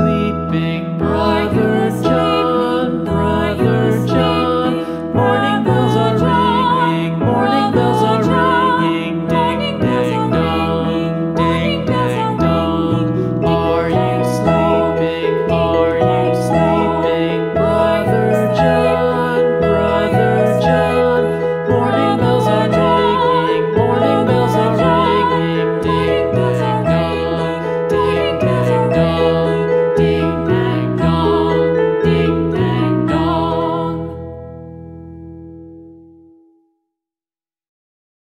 sleeping